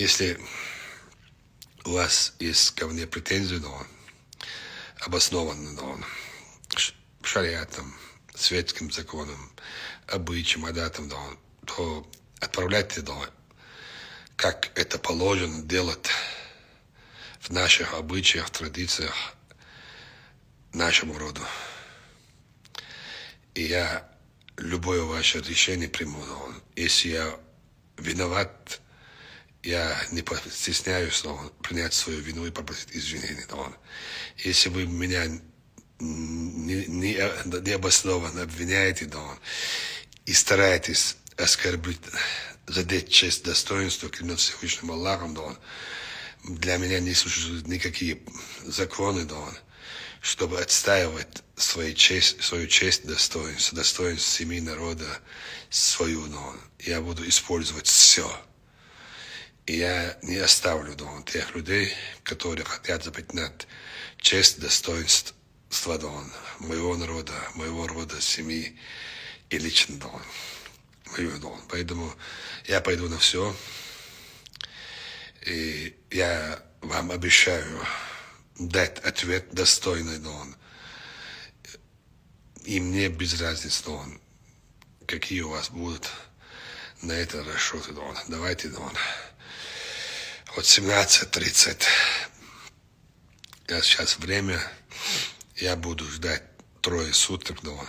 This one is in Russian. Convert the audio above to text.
Если у вас есть ко мне претензии, но обоснованно, но шариатом, светским законом, обычаем, адатом, да, то отправляйте да, как это положено делать в наших обычаях, традициях нашему роду. И я любое ваше решение приму. Если я виноват, я не стесняюсь но, принять свою вину и попросить извинения. Но, если вы меня не, не, необоснованно обвиняете но, и стараетесь оскорбить, задеть честь, достоинство, клянусь Всевышним Аллахом, да, для меня не существуют никакие законы, да, чтобы отстаивать свою честь, свою честь, достоинство, достоинство семьи, народа, свою, но я буду использовать все. Я не оставлю дома тех людей, которые хотят запятнать честь, достоинство дома, моего народа, моего рода, семьи и лично дома, моего дома. Поэтому я пойду на все. И я вам обещаю, дать ответ достойный, он. И мне без разницы, он. Какие у вас будут на это расчеты, он. Давайте, он. Вот 17.30. Я сейчас время. Я буду ждать трое суток, но